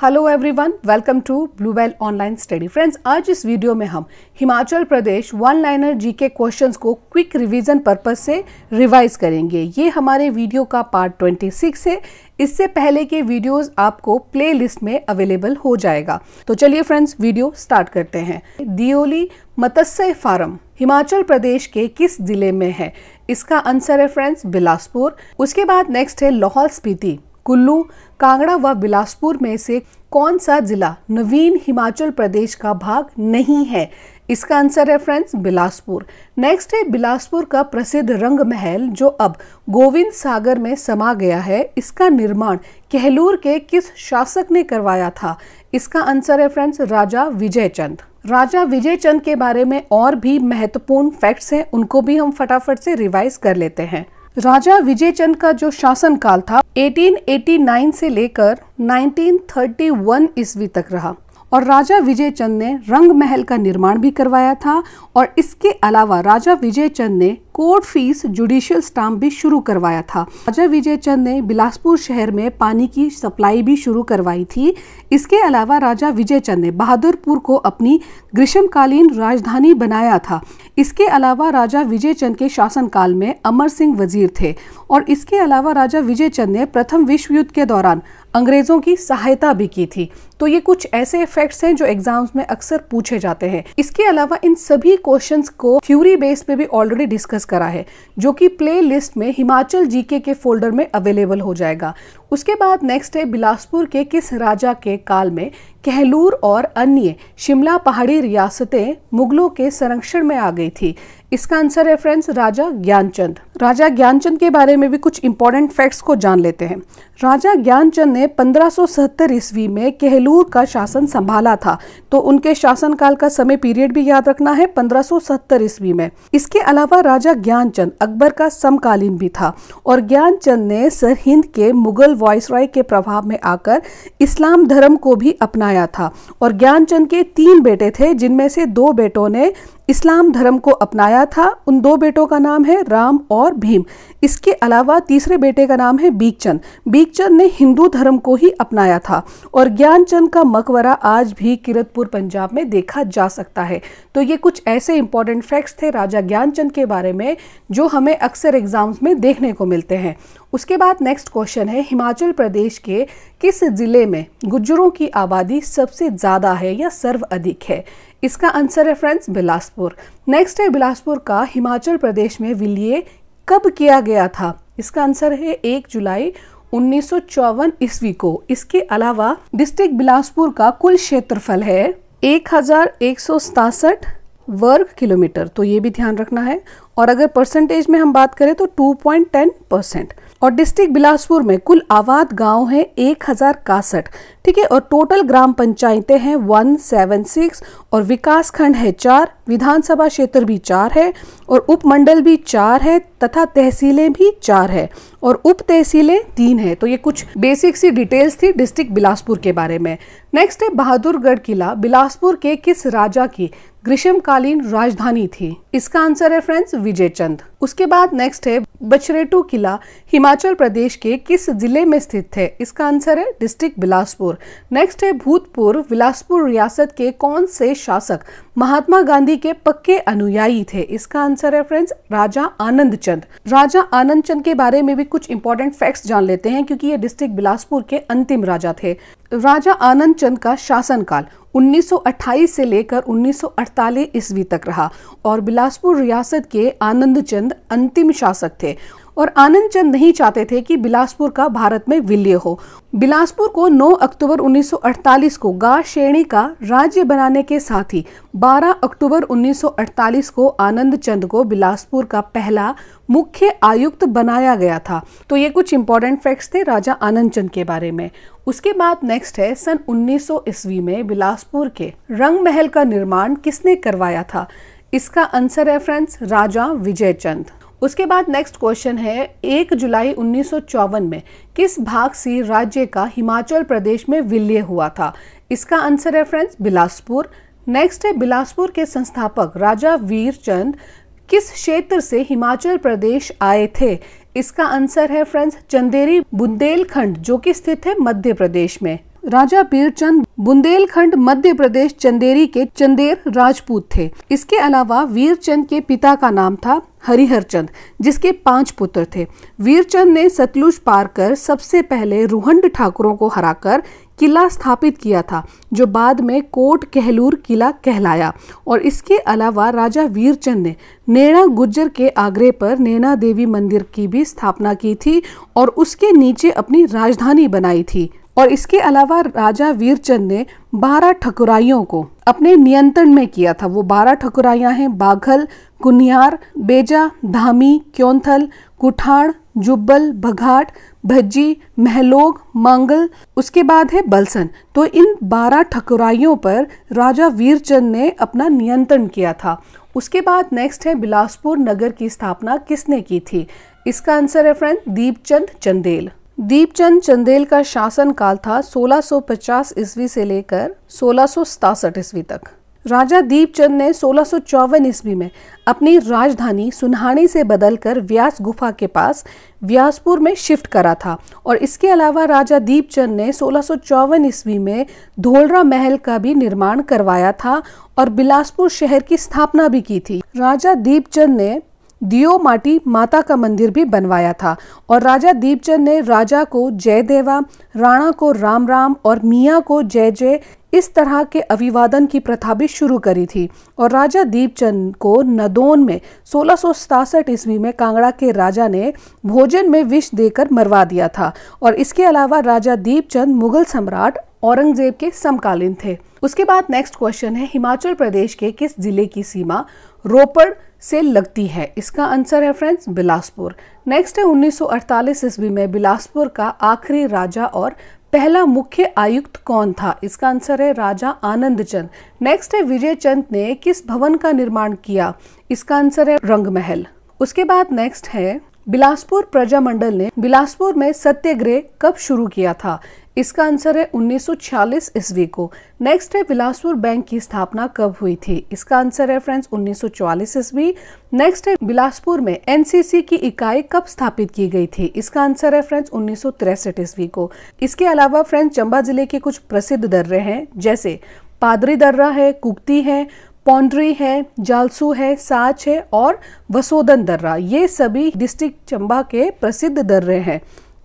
Hello everyone welcome to bluebell online study friends आज इस video में हम Himachal Pradesh one liner GK questions को क्विक रिवीजन पर्पज से रिवाइज करेंगे। ये हमारे वीडियो का पार्ट 26 है। इससे पहले के वीडियोस आपको प्लेलिस्ट में अवेलेबल हो जाएगा। तो चलिए फ्रेंड्स वीडियो स्टार्ट करते हैं। दियोली मत्स्य फार्म हिमाचल प्रदेश के किस ज़िले में है? इसका आंसर है फ्रेंड्स बिलासपुर। उसके बाद नेक्स्ट है लाहौल स्पीति। कुल्लू कांगड़ा व बिलासपुर में से कौन सा जिला नवीन हिमाचल प्रदेश का भाग नहीं है? इसका आंसर है फ्रेंड्स, बिलासपुर। नेक्स्ट है, बिलासपुर का प्रसिद्ध रंग महल जो अब गोविंद सागर में समा गया है, इसका निर्माण कहलूर के किस शासक ने करवाया था? इसका आंसर है फ्रेंड्स, राजा विजय चंद राजा विजय चंद के बारे में और भी महत्वपूर्ण फैक्ट्स हैं, उनको भी हम फटाफट से रिवाइज कर लेते हैं। राजा विजयचंद का जो शासन काल था 1889 से लेकर 1931 ईस्वी तक रहा। और राजा विजयचंद ने रंग महल का निर्माण भी करवाया था और इसके अलावा राजा विजयचंद ने कोर्ट फ़ीस जुडिशियल स्टाम्प भी शुरू करवाया था। राजा विजय चंद ने बिलासपुर शहर में पानी की सप्लाई भी शुरू करवाई थी। इसके अलावा राजा विजय चंद ने बहादुरपुर को अपनी ग्रीष्मकालीन राजधानी बनाया था। इसके अलावा राजा विजय चंद के शासनकाल में अमर सिंह वज़ीर थे और इसके अलावा राजा विजय चंद ने प्रथम विश्व युद्ध के दौरान अंग्रेज़ों की सहायता भी की थी। तो ये कुछ ऐसे फैक्ट्स हैं जो एग्ज़ाम्स में अक्सर पूछे जाते हैं। इसके अलावा इन सभी क्वेश्चंस को थ्योरी बेस पे भी ऑलरेडी डिस्कस करा है, जो कि प्ले लिस्ट में हिमाचल जीके के फोल्डर में अवेलेबल हो जाएगा। उसके बाद नेक्स्ट है बिलासपुर के किस राजा के काल में कहलूर और अन्य शिमला पहाड़ी रियासतें मुगलों के संरक्षण में आ गई थी। इसका आंसर है फ्रेंड्स राजा ज्ञानचंद। राजा ज्ञानचंद के बारे में भी कुछ इंपॉर्टेंट फैक्ट्स को जान लेते हैं। राजा ज्ञानचंद ने 1570 ईस्वी में कहलूर का शासन संभाला था। तो उनके शासनकाल का समय पीरियड भी याद रखना है 1570 ईस्वी में। इसके अलावा राजा ज्ञानचंद अकबर का समकालीन भी था और ज्ञानचंद ने सरहिंद के मुगल वॉइसरॉय के प्रभाव में आकर इस्लाम धर्म को भी अपनाया था और ज्ञानचंद के तीन बेटे थे, जिनमें से दो बेटों ने इस्लाम धर्म को अपनाया था। उन दो बेटों का नाम है राम और भीम। इसके अलावा तीसरे बेटे का नाम है बीकचंद बीकचंद ने हिंदू धर्म को ही अपनाया था और ज्ञानचंद का मकबरा आज भी किरतपुर, पंजाब में देखा जा सकता है। तो ये कुछ ऐसे इंपॉर्टेंट फैक्ट्स थे राजा ज्ञानचंद के बारे में, जो हमें अक्सर एग्ज़ाम्स में देखने को मिलते हैं। उसके बाद नेक्स्ट क्वेश्चन है, हिमाचल प्रदेश के किस ज़िले में गुज्जरों की आबादी सबसे ज़्यादा है या सर्व अधिक है? इसका आंसर है फ्रेंड्स बिलासपुर। नेक्स्ट है, बिलासपुर का हिमाचल प्रदेश में विलय कब किया गया था? इसका आंसर है एक जुलाई उन्नीस सौ चौवन ईस्वी को। इसके अलावा डिस्ट्रिक्ट बिलासपुर का कुल क्षेत्रफल है एक हज़ार एक सौ सतासठ वर्ग किलोमीटर। तो ये भी ध्यान रखना है। और अगर परसेंटेज में हम बात करें तो 2.10 परसेंट और डिस्ट्रिक्ट बिलासपुर में कुल आबाद गाँव है एक हज़ार कासठ ठीक है, और टोटल ग्राम पंचायतें हैं वन सेवन सिक्स और विकास खंड है चार, विधानसभा क्षेत्र भी चार है और उपमंडल भी चार है तथा तहसीलें भी चार है और उप तहसीलें तीन है। तो ये कुछ बेसिक सी डिटेल्स थी डिस्ट्रिक्ट बिलासपुर के बारे में। नेक्स्ट है, बहादुरगढ़ किला। बिलासपुर के किस राजा की ग्रीष्मकालीन राजधानी थी? इसका आंसर है फ्रेंड्स विजय चंद उसके बाद नेक्स्ट है बचरेटू किला, हिमाचल प्रदेश के किस ज़िले में स्थित है? इसका आंसर है डिस्ट्रिक्ट बिलासपुर। नेक्स्ट है भूतपूर्व बिलासपुर रियासत के कौन से शासक महात्मा गांधी के पक्के अनुयायी थे? इसका आंसर है फ्रेंड्स राजा आनंद चंद। राजा आनंद चंद के बारे में भी कुछ इंपॉर्टेंट फैक्ट्स जान लेते हैं क्योंकि ये डिस्ट्रिक्ट बिलासपुर के अंतिम राजा थे। राजा आनंद चंद का शासनकाल। 1928 से लेकर 1948 ईस्वी तक रहा और बिलासपुर रियासत के आनंद चंद अंतिम शासक थे। और आनंद चंद नहीं चाहते थे कि बिलासपुर का भारत में विलय हो। बिलासपुर को 9 अक्टूबर 1948 को गा श्रेणी का राज्य बनाने के साथ ही 12 अक्टूबर 1948 को आनंद चंद को बिलासपुर का पहला मुख्य आयुक्त बनाया गया था। तो ये कुछ इंपॉर्टेंट फैक्ट्स थे राजा आनंद चंद के बारे में। उसके बाद नेक्स्ट है, सन 1900 ईस्वी में बिलासपुर के रंग महल का निर्माण किसने करवाया था? इसका आंसर है फ्रेंड्स राजा विजय चंद। उसके बाद नेक्स्ट क्वेश्चन है, एक जुलाई उन्नीस सौ चौवन में किस भाग से राज्य का हिमाचल प्रदेश में विलय हुआ था? इसका आंसर है फ्रेंड्स बिलासपुर। नेक्स्ट है, बिलासपुर के संस्थापक राजा वीर चंद किस क्षेत्र से हिमाचल प्रदेश आए थे? इसका आंसर है फ्रेंड्स चंदेरी बुंदेलखंड, जो कि स्थित है मध्य प्रदेश में। राजा बीरचंद बुंदेलखंड मध्य प्रदेश चंदेरी के चंदेर राजपूत थे। इसके अलावा वीरचंद के पिता का नाम था हरिहर चंद जिसके पाँच पुत्र थे। वीरचंद ने सतलुज पार कर सबसे पहले रुहंड ठाकुरों को हराकर किला स्थापित किया था, जो बाद में कोट कहलूर किला कहलाया। और इसके अलावा राजा वीरचंद ने नैना गुज्जर के आग्रह पर नैना देवी मंदिर की भी स्थापना की थी और उसके नीचे अपनी राजधानी बनाई थी। और इसके अलावा राजा वीरचंद ने बारह ठकुराइयों को अपने नियंत्रण में किया था। वो बारह ठकुराइयाँ हैं, बाघल, कुनियार, बेजा, धामी, क्योंथल, कुठाड़, जुब्बल बघाट भज्जी, महलोग, मंगल, उसके बाद है बलसन। तो इन बारह ठकुराइयों पर राजा वीरचंद ने अपना नियंत्रण किया था। उसके बाद नेक्स्ट है बिलासपुर नगर की स्थापना किसने की थी? इसका आंसर है फ्रेंड दीपचंद चंदेल। दीपचंद चंदेल का शासन काल था 1650 ईस्वी से लेकर सोलह ईस्वी तक। राजा दीपचंद ने सोलह ईस्वी में अपनी राजधानी सुनहानी से बदलकर व्यास गुफा के पास व्यासपुर में शिफ्ट करा था और इसके अलावा राजा दीपचंद ने सोलह ईस्वी में धोलरा महल का भी निर्माण करवाया था और बिलासपुर शहर की स्थापना भी की थी। राजा दीपचंद ने दियो माटी माता का मंदिर भी बनवाया था और राजा दीपचंद ने राजा को जय देवा, राणा को राम राम और मियाँ को जय जय इस तरह के अभिवादन की प्रथा भी शुरू करी थी और राजा दीपचंद को नदौन में सोलह ईस्वी में कांगड़ा के राजा ने भोजन में विष देकर मरवा दिया था और इसके अलावा राजा दीपचंद मुगल सम्राट औरंगज़ेब के समकालीन थे। उसके बाद नेक्स्ट क्वेश्चन है, हिमाचल प्रदेश के किस ज़िले की सीमा रोपड़ से लगती है। इसका आंसर है फ्रेंड्स, बिलासपुर। नेक्स्ट है 1948 ईस्वी में बिलासपुर का आखिरी राजा और पहला मुख्य आयुक्त कौन था? इसका आंसर है राजा आनंद चंद। नेक्स्ट है, विजय चंद ने किस भवन का निर्माण किया? इसका आंसर है रंग महल उसके बाद नेक्स्ट है, बिलासपुर प्रजा मंडल ने बिलासपुर में सत्याग्रह कब शुरू किया था? इसका आंसर है 1946 ईस्वी को। नेक्स्ट है बिलासपुर बैंक की स्थापना कब हुई थी? इसका आंसर है फ्रेंड्स 1944 ईस्वी। नेक्स्ट है बिलासपुर में एनसीसी की इकाई कब स्थापित की गई थी? इसका आंसर है फ्रेंड्स उन्नीस ईस्वी को। इसके अलावा फ्रेंड्स चंबा ज़िले के कुछ प्रसिद्ध दर्रे हैं, जैसे पादरी दर्रा है, कुकती है, पौंड्री है, जालसू है, साच है और वसोदन दर्रा। ये सभी डिस्ट्रिक्ट चंबा के प्रसिद्ध दर्रे हैं।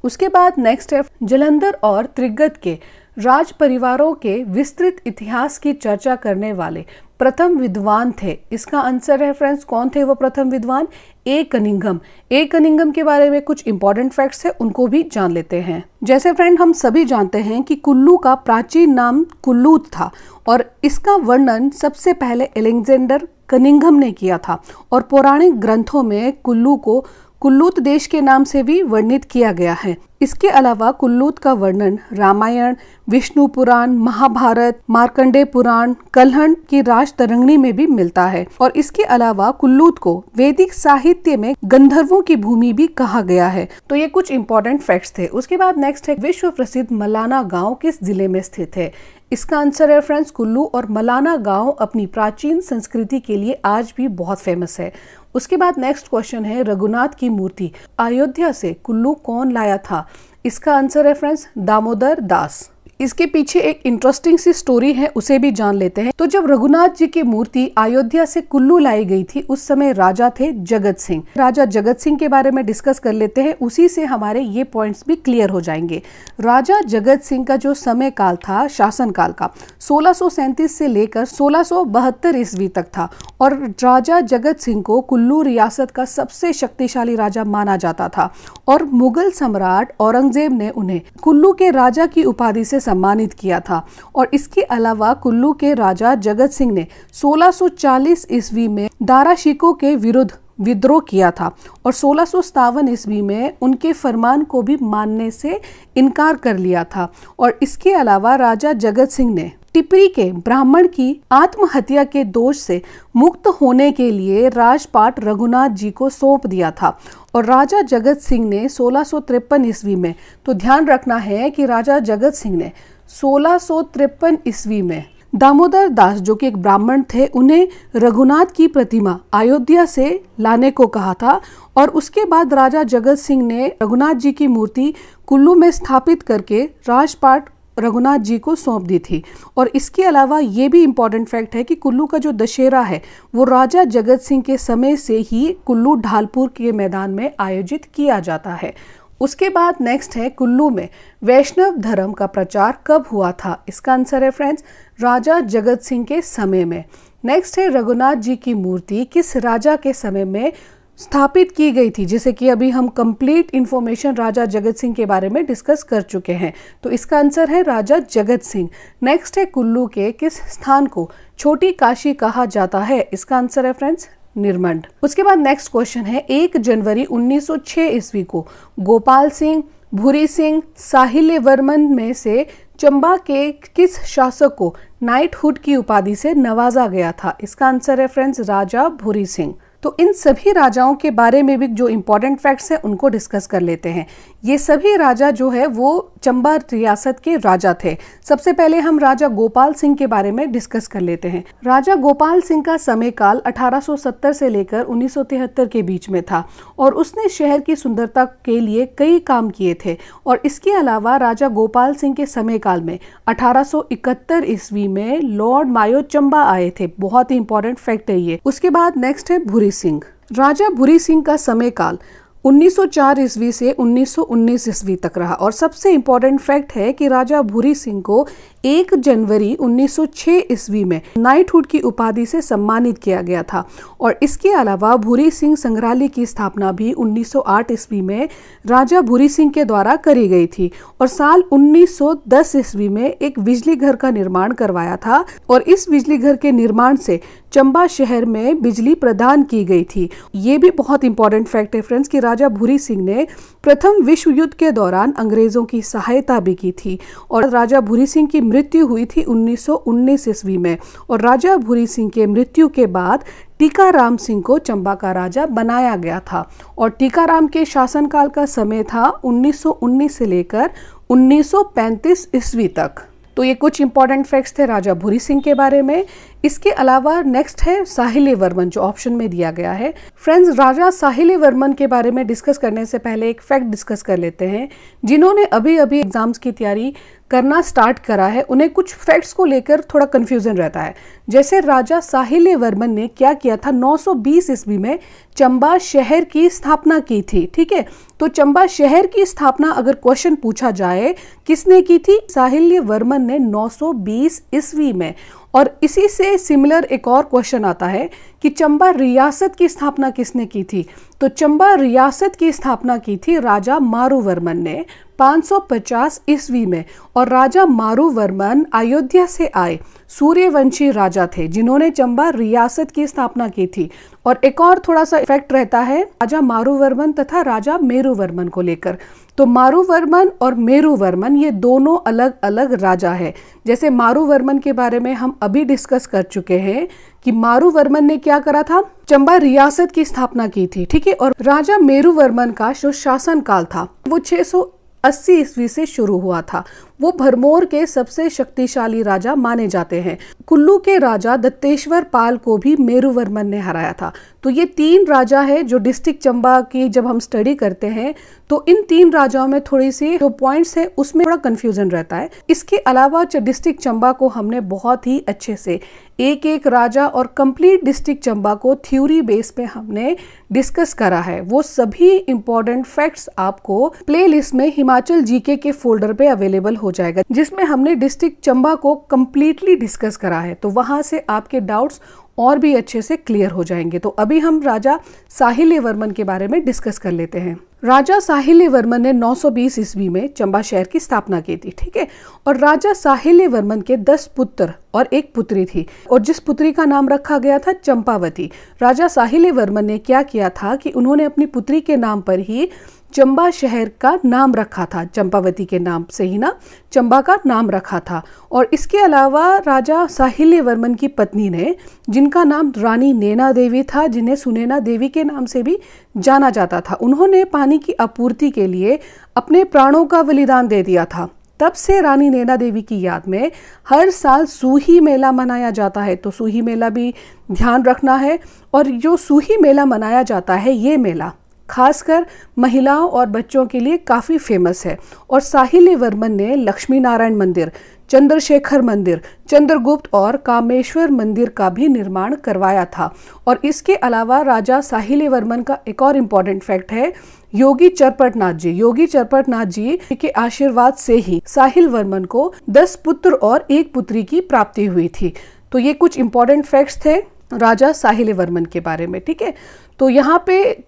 उसके बाद नेक्स्ट है जलंधर और त्रिगत के राज परिवारों के विस्तृत इतिहास की चर्चा करने वाले प्रथम विद्वान थे। इसका आंसर है फ्रेंड्स कौन थे वो प्रथम विद्वान? ए कनिंगम ए कनिंगम के बारे में कुछ इंपॉर्टेंट फैक्ट्स है, उनको भी जान लेते हैं। जैसे फ्रेंड हम सभी जानते हैं कि कुल्लू का प्राचीन नाम कुल्लू था और इसका वर्णन सबसे पहले एलेक्जेंडर कनिंगम ने किया था और पौराणिक ग्रंथों में कुल्लू को कुल्लूत देश के नाम से भी वर्णित किया गया है। इसके अलावा कुल्लूत का वर्णन रामायण, विष्णु पुराण, महाभारत मार्कंडे पुराण कलहण की राज तरंगणी में भी मिलता है और इसके अलावा कुल्लूत को वैदिक साहित्य में गंधर्वों की भूमि भी कहा गया है। तो ये कुछ इंपॉर्टेंट फैक्ट्स थे। उसके बाद नेक्स्ट है विश्व प्रसिद्ध मलाना गाँव किस ज़िले में स्थित है? इसका आंसर है फ्रेंड्स, कुल्लू और मलाना गाँव अपनी प्राचीन संस्कृति के लिए आज भी बहुत फ़ेमस है। उसके बाद नेक्स्ट क्वेश्चन है रघुनाथ की मूर्ति। अयोध्या से कुल्लू कौन लाया था? इसका आंसर है फ्रेंड्स, दामोदर दास। इसके पीछे एक इंटरेस्टिंग सी स्टोरी है, उसे भी जान लेते हैं। तो जब रघुनाथ जी की मूर्ति अयोध्या से कुल्लू लाई गई थी, उस समय राजा थे जगत सिंह। राजा जगत सिंह के बारे में डिस्कस कर लेते हैं, उसी से हमारे ये पॉइंट्स भी क्लियर हो जाएँगे। राजा जगत सिंह का जो समय काल था, शासन काल का, सोलह से लेकर सोलह ईस्वी तक था, और राजा जगत सिंह को कुल्लू रियासत का सबसे शक्तिशाली राजा माना जाता था, और मुगल सम्राट औरंगज़ेब ने उन्हें कुल्लू के राजा की उपाधि से सम्मानित किया था। और इसके अलावा कुल्लू के राजा जगत सिंह ने 1640 ईस्वी में दारा शिको के विरुद्ध विद्रोह किया था और सोलह ईस्वी में उनके फरमान को भी मानने से इनकार कर लिया था। और इसके अलावा राजा जगत सिंह ने टिपरी के ब्राह्मण की आत्महत्या के दोष से मुक्त होने के लिए राजपाट रघुनाथ जी को सौंप दिया था और राजा जगत सिंह ने सोलह ईस्वी में तो ध्यान रखना है कि राजा जगत सिंह ने सोलह ईस्वी में दामोदर दास, जो कि एक ब्राह्मण थे, उन्हें रघुनाथ की प्रतिमा अयोध्या से लाने को कहा था और उसके बाद राजा जगत सिंह ने रघुनाथ जी की मूर्ति कुल्लू में स्थापित करके राजपाट रघुनाथ जी को सौंप दी थी। और इसके अलावा ये भी इंपॉर्टेंट फैक्ट है कि कुल्लू का जो दशहरा है, वो राजा जगत सिंह के समय से ही कुल्लू ढालपुर के मैदान में आयोजित किया जाता है। उसके बाद नेक्स्ट है कुल्लू में वैष्णव धर्म का प्रचार कब हुआ था? इसका आंसर है फ्रेंड्स राजा जगत सिंह के समय में। नेक्स्ट है रघुनाथ जी की मूर्ति, किस राजा के समय में स्थापित की गई थी, जिसे कि अभी हम कंप्लीट इंफॉर्मेशन राजा जगत सिंह के बारे में डिस्कस कर चुके हैं। तो इसका आंसर है राजा जगत सिंह। नेक्स्ट है कुल्लू के किस स्थान को छोटी काशी कहा जाता है? इसका आंसर है फ्रेंड्स निर्मंड। उसके बाद नेक्स्ट क्वेश्चन है, एक जनवरी 1906 ईस्वी को गोपाल सिंह, भूरी सिंह साहिल्य वर्मन में से चंबा के किस शासक को नाइटहुड की उपाधि से नवाजा गया था? इसका आंसर है फ्रेंड्स राजा भूरी सिंह। तो इन सभी राजाओं के बारे में भी जो इम्पोर्टेंट फैक्ट्स हैं, उनको डिस्कस कर लेते हैं। ये सभी राजा जो है, वो चंबा रियासत के राजा थे। सबसे पहले हम राजा गोपाल सिंह के बारे में डिस्कस कर लेते हैं। राजा गोपाल सिंह का समय काल 1870 से लेकर 1973 के बीच में था और उसने शहर की सुंदरता के लिए कई काम किए थे। और इसके अलावा राजा गोपाल सिंह के समय काल में अठारह ईस्वी में लॉर्ड मायो चंबा आए थे। बहुत ही इंपॉर्टेंट फैक्ट है ये। उसके बाद नेक्स्ट है भूरी सिंह। राजा भूरी सिंह का समय काल 1904 ईस्वी से 1919 ईस्वी तक रहा और सबसे इम्पोर्टेंट फैक्ट है कि राजा भूरी सिंह को 1 जनवरी 1906 ईस्वी में नाइटहुड की उपाधि से सम्मानित किया गया था और इसके अलावा भूरी सिंह संग्रहालय की स्थापना भी 1908 ईस्वी में राजा भूरी सिंह के द्वारा करी गई थी और साल 1910 ईस्वी में एक बिजली घर का निर्माण करवाया था और इस बिजली घर के निर्माण से चंबा शहर में बिजली प्रदान की गई थी। ये भी बहुत इंपॉर्टेंट फैक्ट है फ्रेंड्स कि राजा भूरी सिंह ने प्रथम विश्व युद्ध के दौरान अंग्रेज़ों की सहायता भी की थी और राजा भूरी सिंह की मृत्यु हुई थी 1919 ईस्वी में, और राजा भूरी सिंह के मृत्यु के बाद टीकाराम सिंह को चंबा का राजा बनाया गया था। और टीकाराम के शासनकाल का समय था 1919 से लेकर 1935 ईस्वी तक। तो ये कुछ इंपॉर्टेंट फैक्ट्स थे राजा भूरी सिंह के बारे में। इसके अलावा नेक्स्ट है साहिल्य वर्मन, जो ऑप्शन में दिया गया है। फ्रेंड्स राजा साहिल्य वर्मन के बारे में डिस्कस करने से पहले एक फैक्ट डिस्कस कर लेते हैं। जिन्होंने अभी अभी एग्ज़ाम्स की तैयारी करना स्टार्ट करा है, उन्हें कुछ फैक्ट्स को लेकर थोड़ा कंफ्यूजन रहता है। जैसे राजा साहिल्य वर्मन ने क्या किया था 920 ईस्वी में चंबा शहर की स्थापना की थी, ठीक है? तो चंबा शहर की स्थापना अगर क्वेश्चन पूछा जाए, किसने की थी? साहिल्य वर्मन ने 920 ईस्वी में। और इसी से सिमिलर एक और क्वेश्चन आता है कि चंबा रियासत की स्थापना किसने की थी? तो चंबा रियासत की स्थापना की थी राजा मारूवर्मन ने 550 ईस्वी में और राजा मारूवर्मन अयोध्या से आए। सूर्यवंशी राजा थे जिन्होंने चंबा रियासत की स्थापना की थी। और एक और थोड़ा सा इफ़ेक्ट रहता है राजा मारूवर्मन तथा राजा मेरुवर्मन को लेकर। तो मारुवर्मन और मेरुवर्मन ये दोनों अलग अलग राजा है। जैसे मारुवर्मन के बारे में हम अभी डिस्कस कर चुके हैं कि मारुवर्मन ने क्या करा था? चंबा रियासत की स्थापना की थी, ठीक है? और राजा मेरुवर्मन का जो शासन काल था, वो 680 ईस्वी से शुरू हुआ था। वो भरमौर के सबसे शक्तिशाली राजा माने जाते हैं। कुल्लू के राजा दत्तेश्वर पाल को भी मेरुवर्मन ने हराया था। तो ये तीन राजा है जो डिस्ट्रिक्ट चंबा की जब हम स्टडी करते हैं तो इन तीन राजाओं में थोड़ी सी जो पॉइंट्स है, उसमें थोड़ा कंफ्यूजन रहता है। इसके अलावा डिस्ट्रिक्ट चंबा को हमने बहुत ही अच्छे से एक एक राजा और कंप्लीट डिस्ट्रिक्ट चंबा को थ्योरी बेस पे हमने डिस्कस करा है। वो सभी इंपॉर्टेंट फैक्ट्स आपको प्लेलिस्ट में हिमाचल जीके के फोल्डर पे अवेलेबल हो जाएगा, जिसमें हमने डिस्ट्रिक्ट चंबा को कम्प्लीटली डिस्कस करा है। तो वहाँ से आपके डाउट्स और भी अच्छे से क्लियर हो जाएँगे। तो अभी हम राजा साहिल्य वर्मन के बारे में डिस्कस कर लेते हैं। राजा साहिल्य वर्मन ने 920 ईस्वी में चंबा शहर की स्थापना की थी, ठीक है? और राजा साहिल्य वर्मन के 10 पुत्र और एक पुत्री थी, और जिस पुत्री का नाम रखा गया था चंपावती। राजा साहिल वर्मन ने क्या किया था कि उन्होंने अपनी पुत्री के नाम पर ही चंबा शहर का नाम रखा था। चंपावती के नाम से ही ना, चंबा का नाम रखा था। और इसके अलावा राजा साहिल्य वर्मन की पत्नी ने, जिनका नाम रानी नैना देवी था, जिन्हें सुनैना देवी के नाम से भी जाना जाता था, उन्होंने पानी की आपूर्ति के लिए अपने प्राणों का बलिदान दे दिया था। तब से रानी नैना देवी की याद में हर साल सूही मेला मनाया जाता है। तो सूही मेला भी ध्यान रखना है और जो सूही मेला मनाया जाता है, ये मेला खासकर महिलाओं और बच्चों के लिए काफ़ी फ़ेमस है। और साहिल वर्मन ने लक्ष्मी नारायण मंदिर, चंद्रशेखर मंदिर, चंद्रगुप्त और कामेश्वर मंदिर का भी निर्माण करवाया था। और इसके अलावा राजा साहिल वर्मन का एक और इम्पोर्टेंट फैक्ट है, योगी चरपटनाथ जी। योगी चरपटनाथ जी के आशीर्वाद से ही साहिल वर्मन को दस पुत्र और एक पुत्री की प्राप्ति हुई थी। तो ये कुछ इंपॉर्टेंट फैक्ट्स थे राजा साहिल वर्मन के बारे में, ठीक है? तो यहाँ पे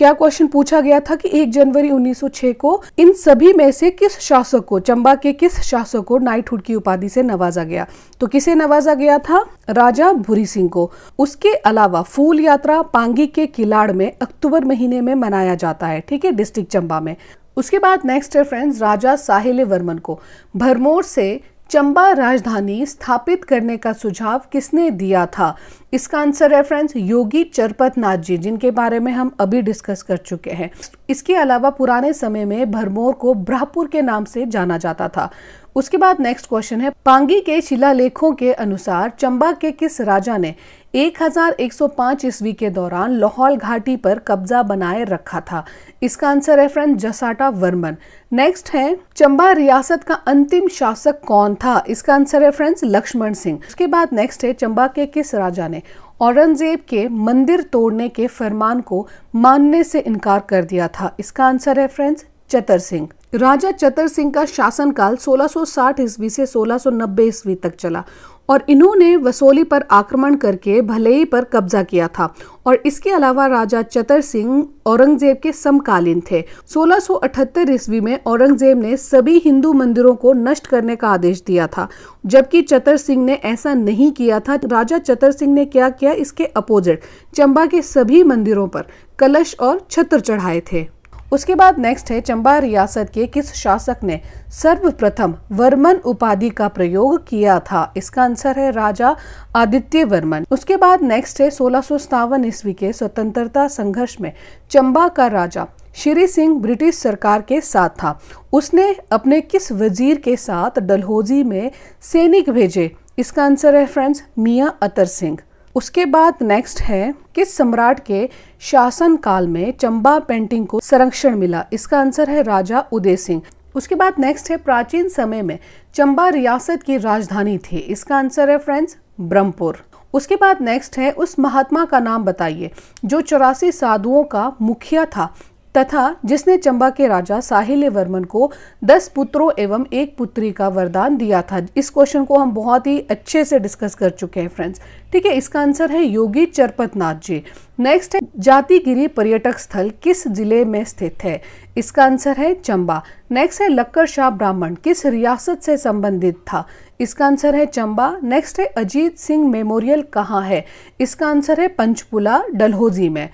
क्या क्वेश्चन पूछा गया था कि 1 जनवरी 1906 को इन सभी में से किस शासक को, चंबा के किस शासक को नाइटहुड की उपाधि से नवाजा गया? तो किसे नवाजा गया था? राजा भूरी सिंह को। उसके अलावा फूल यात्रा पांगी के किलाड़ में अक्टूबर महीने में मनाया जाता है, ठीक है, डिस्ट्रिक्ट चंबा में। उसके बाद नेक्स्ट है फ्रेंड्स राजा साहिल वर्मन को। भरमोर से चंबा राजधानी स्थापित करने का सुझाव किसने दिया था? इसका आंसर है फ्रेंड्स, योगी चरपत नाथ जी, जिनके बारे में हम अभी डिस्कस कर चुके हैं। इसके अलावा पुराने समय में भरमौर को ब्राहपुर के नाम से जाना जाता था। उसके बाद नेक्स्ट क्वेश्चन है, पांगी के शिलालेखों के अनुसार चंबा के किस राजा ने 1105 ईस्वी के दौरान लाहौल घाटी पर कब्जा बनाए रखा था? इसका आंसर है फ्रेंड जसाटा वर्मन। नेक्स्ट है, चंबा रियासत का अंतिम शासक कौन था? इसका आंसर है फ्रेंड्स लक्ष्मण सिंह। उसके बाद नेक्स्ट है, चंबा के किस राजा ने औरंगज़ेब के मंदिर तोड़ने के फरमान को मानने से इनकार कर दिया था। इसका आंसर है फ्रेंड्स, चतर सिंह। राजा चतर सिंह का शासनकाल 1660 ईस्वी से 1690 ईस्वी तक चला। और इन्होंने वसोली पर आक्रमण करके भलेई पर कब्जा किया था। और इसके अलावा राजा चतर सिंह औरंगज़ेब के समकालीन थे। 1678 ईस्वी में औरंगज़ेब ने सभी हिंदू मंदिरों को नष्ट करने का आदेश दिया था। जबकि चतर सिंह ने ऐसा नहीं किया था। राजा चतर सिंह ने क्या किया? इसके अपोजिट, चंबा के सभी मंदिरों पर कलश और छत्र चढ़ाए थे। उसके बाद नेक्स्ट है, चंबा रियासत के किस शासक ने सर्वप्रथम वर्मन उपाधि का प्रयोग किया था? इसका आंसर है राजा आदित्य वर्मन। उसके बाद नेक्स्ट है, सोलह ईस्वी के स्वतंत्रता संघर्ष में चंबा का राजा श्री सिंह ब्रिटिश सरकार के साथ था। उसने अपने किस वज़ीर के साथ डलहौजी में सैनिक भेजे? इसका आंसर है फ्रेंड्स मियाँ अतर सिंह। उसके बाद नेक्स्ट है, किस सम्राट के शासन काल में चंबा पेंटिंग को संरक्षण मिला? इसका आंसर है राजा उदय सिंह। उसके बाद नेक्स्ट है, प्राचीन समय में चंबा रियासत की राजधानी थी। इसका आंसर है फ्रेंड्स ब्रह्मपुर। उसके बाद नेक्स्ट है, उस महात्मा का नाम बताइए, जो चौरासी साधुओं का मुखिया था। तथा जिसने चंबा के राजा साहिल वर्मन को दस पुत्रों एवं एक पुत्री का वरदान दिया था। इस क्वेश्चन को हम बहुत ही अच्छे से डिस्कस कर चुके हैं फ्रेंड्स ठीक है, इसका आंसर है योगी चरपतनाथ जी। नेक्स्ट है, जातिगिरी पर्यटक स्थल किस ज़िले में स्थित है? इसका आंसर है चंबा। नेक्स्ट है लक्कर शाह ब्राह्मण किस रियासत से संबंधित था? इसका आंसर है चंबा। नेक्स्ट है, अजीत सिंह मेमोरियल कहाँ है? इसका आंसर है पंचपुला डलहोजी में।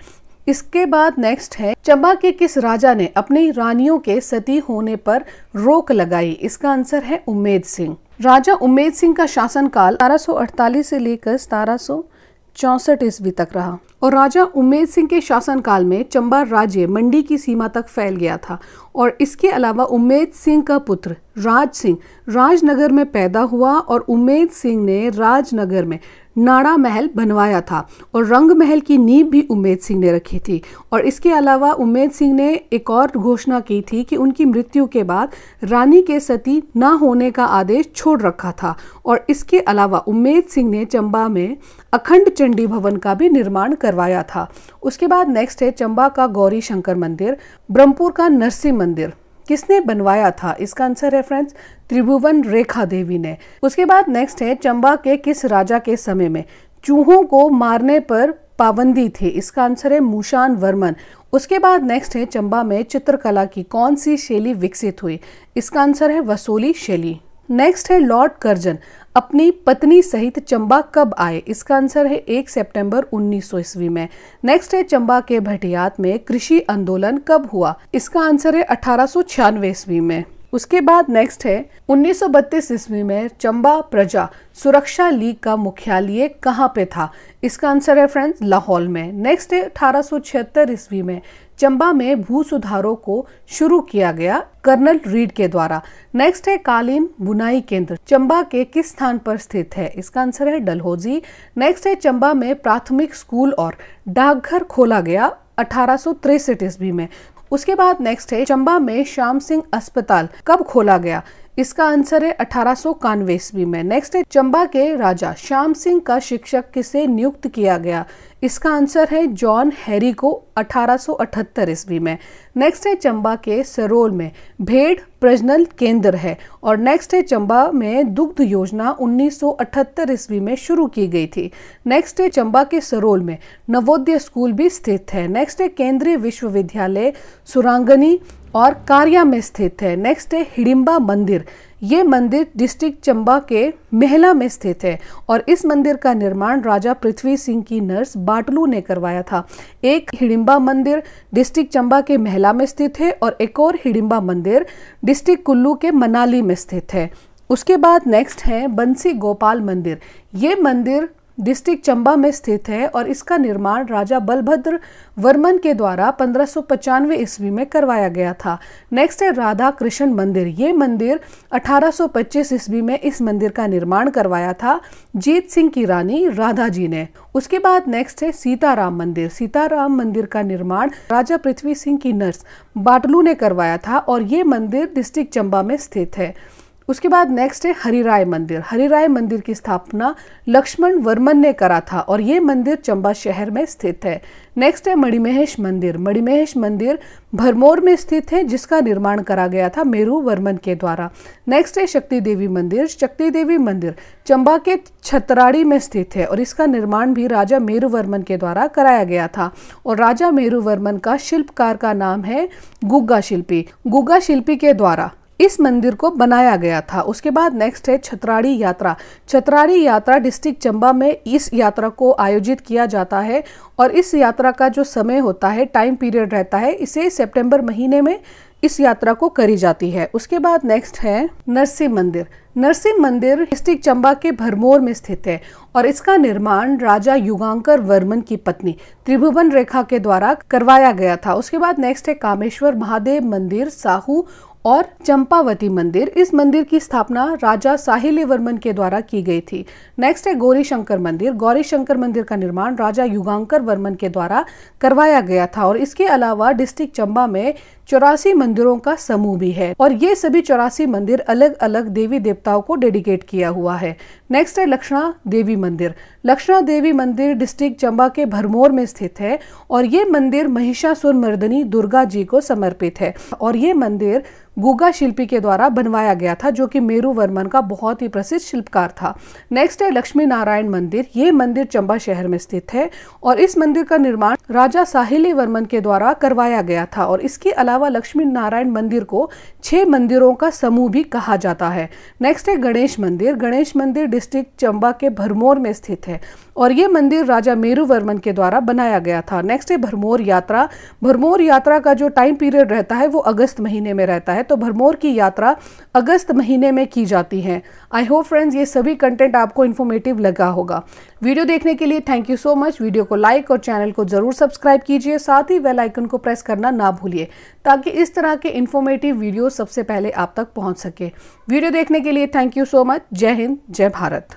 इसके बाद नेक्स्ट है, चंबा के किस राजा ने अपनी रानियों के सती होने पर रोक लगाई? इसका आंसर है उम्मेद सिंह। राजा उम्मेद सिंह का शासनकाल 1748 से लेकर सतारह चौसठ ईस्वी तक रहा। और राजा उम्मेद सिंह के शासनकाल में चंबा राज्य मंडी की सीमा तक फैल गया था और इसके अलावा उम्मेद सिंह का पुत्र राज सिंह राजनगर में पैदा हुआ और उम्मेद सिंह ने राजनगर में नाड़ा महल बनवाया था और रंग महल की नींव भी उम्मेद सिंह ने रखी थी। और इसके अलावा उम्मेद सिंह ने एक और घोषणा की थी कि उनकी मृत्यु के बाद रानी के सती न होने का आदेश छोड़ रखा था और इसके अलावा उम्मेद सिंह ने चंबा में अखंड चंडी भवन का भी निर्माण करवाया था। उसके बाद नेक्स्ट है चंबा का गौरी शंकर मंदिर, ब्रह्मपुर का नरसिंह मंदिर। किसने बनवाया था? इसका आंसर है फ्रेंड्स त्रिभुवन रेखा देवी ने। उसके बाद नेक्स्ट है चंबा के किस राजा के समय में? चूहों को मारने पर पाबंदी थी। इसका आंसर है मूशान वर्मन। उसके बाद नेक्स्ट है चंबा में चित्रकला की कौन सी शैली विकसित हुई? इसका आंसर है वसूली शैली। नेक्स्ट है लॉर्ड कर्जन। अपनी पत्नी सहित चंबा कब आए? इसका आंसर है एक सितंबर 1900 ईस्वी में। नेक्स्ट है चंबा के भटियात में कृषि आंदोलन कब हुआ? इसका आंसर है अठारह ईस्वी में। उसके बाद नेक्स्ट है 1932 ईस्वी में चंबा प्रजा सुरक्षा लीग का मुख्यालय कहाँ पे था? इसका आंसर है फ्रेंड्स लाहौल में। नेक्स्ट है अठारह ईस्वी में चंबा में भू सुधारों को शुरू किया गया कर्नल रीड के द्वारा। नेक्स्ट है कालीन बुनाई केंद्र। चंबा के किस स्थान पर स्थित है? इसका आंसर है डलहोजी। नेक्स्ट है चंबा में प्राथमिक स्कूल और डाकघर खोला गया अठारह सौ ईस्वी में। उसके बाद नेक्स्ट है चंबा में श्याम सिंह अस्पताल कब खोला गया? इसका आंसर है अठारह सौ ईस्वी में। नेक्स्ट है, चंबा के राजा श्याम सिंह का शिक्षक किसे नियुक्त किया गया? इसका आंसर है जॉन हैरी को अठारह ईस्वी में। नेक्स्ट है, चंबा के सरोल में भेड़ प्रजनन केंद्र है। और नेक्स्ट है, चंबा में दुग्ध योजना 1978 ईस्वी में शुरू की गई थी। नेक्स्ट है, चंबा के सरोल में नवोदय स्कूल भी स्थित है। नेक्स्ट है, केंद्रीय विश्वविद्यालय सुरांगनी और कारिया में स्थित है। नेक्स्ट है हिडिम्बा मंदिर। ये मंदिर डिस्ट्रिक्ट चंबा के मेहला में स्थित है और इस मंदिर का निर्माण राजा पृथ्वी सिंह की नर्स बाटलू ने करवाया था। एक हिडिम्बा मंदिर डिस्ट्रिक्ट चंबा के मेहला में स्थित है और एक और हिडिम्बा मंदिर डिस्ट्रिक्ट कुल्लू के मनाली में स्थित है। उसके बाद नेक्स्ट है बंसी गोपाल मंदिर। ये मंदिर डिस्ट्रिक्ट चंबा में स्थित है और इसका निर्माण राजा बलभद्र वर्मन के द्वारा पंद्रह ईस्वी में करवाया गया था। नेक्स्ट है राधा कृष्ण मंदिर। ये मंदिर 1825 ईस्वी में इस मंदिर का निर्माण करवाया था। जीत सिंह की रानी राधा जी ने। उसके बाद नेक्स्ट है सीताराम मंदिर। सीताराम मंदिर का निर्माण राजा पृथ्वी सिंह की नर्स बाटलू ने करवाया था और ये मंदिर डिस्ट्रिक्ट चंबा में स्थित है। उसके बाद नेक्स्ट है हरिराय मंदिर। हरिराय मंदिर की स्थापना लक्ष्मण वर्मन ने करा था और ये मंदिर चंबा शहर में स्थित है। नेक्स्ट है मणिमहेश मंदिर। मणिमहेश मंदिर भरमौर में स्थित है, जिसका निर्माण करा गया था मेरू वर्मन के द्वारा। नेक्स्ट है शक्ति देवी मंदिर। शक्ति देवी मंदिर चंबा के छतराड़ी में स्थित है और इसका निर्माण भी राजा मेरू वर्मन के द्वारा कराया गया था। और राजा मेरू वर्मन का शिल्पकार का नाम है गुग्गा शिल्पी। गुग्गा शिल्पी के द्वारा इस मंदिर को बनाया गया था। उसके बाद नेक्स्ट है छतराड़ी यात्रा। छतराड़ी यात्रा डिस्ट्रिक्ट चंबा में इस यात्रा को आयोजित किया जाता है और इस यात्रा का जो समय होता है टाइम पीरियड रहता है, इसे सितंबर महीने में इस यात्रा को करी जाती है। उसके बाद नेक्स्ट है नरसिंह मंदिर। नरसिंह मंदिर डिस्ट्रिक्ट चंबा के भरमौर में स्थित है और इसका निर्माण राजा युगांकर वर्मन की पत्नी त्रिभुवन रेखा के द्वारा करवाया गया था। उसके बाद नेक्स्ट है कामेश्वर महादेव मंदिर, साहू और चंपावती मंदिर। इस मंदिर की स्थापना राजा साहिल्य वर्मन के द्वारा की गई थी। नेक्स्ट है गौरी शंकर मंदिर। गौरी शंकर मंदिर का निर्माण राजा युगांकर वर्मन के द्वारा करवाया गया था और इसके अलावा डिस्ट्रिक्ट चंबा में चौरासी मंदिरों का समूह भी है। और ये सभी चौरासी मंदिर अलग अलग देवी देवताओं को डेडिकेट किया हुआ है। नेक्स्ट है लक्षणा देवी मंदिर। लक्षणा देवी मंदिर डिस्ट्रिक्ट चंबा के भरमौर में स्थित है और ये मंदिर महिषासुर मर्दनी दुर्गा जी को समर्पित है और ये मंदिर गुगा शिल्पी के द्वारा बनवाया गया था, जो कि मेरू वर्मन का बहुत ही प्रसिद्ध शिल्पकार था। नेक्स्ट है लक्ष्मी नारायण मंदिर। ये मंदिर चंबा शहर में स्थित है और इस मंदिर का निर्माण राजा साहिली वर्मन के द्वारा करवाया गया था और इसके अलावा लक्ष्मी नारायण मंदिर को छह मंदिरों का समूह भी कहा जाता है। नेक्स्ट है गणेश मंदिर। गणेश मंदिर डिस्ट्रिक्ट चंबा के भरमौर में स्थित है। और ये मंदिर राजा मेरू वर्मन के द्वारा बनाया गया था। नेक्स्ट है भरमौर यात्रा। भरमौर यात्रा का जो टाइम पीरियड रहता है, वो अगस्त महीने में रहता है। तो भरमौर की यात्रा अगस्त महीने में की जाती है। आई होप फ्रेंड्स ये सभी कंटेंट आपको इन्फॉर्मेटिव लगा होगा। वीडियो देखने के लिए thank you so much video को लाइक और चैनल को ज़रूर सब्सक्राइब कीजिए। साथ ही वेल आइकन को प्रेस करना ना भूलिए, ताकि इस तरह के इन्फॉर्मेटिव वीडियो सबसे पहले आप तक पहुँच सके। वीडियो देखने के लिए थैंक यू सो मच जय हिंद, जय भारत।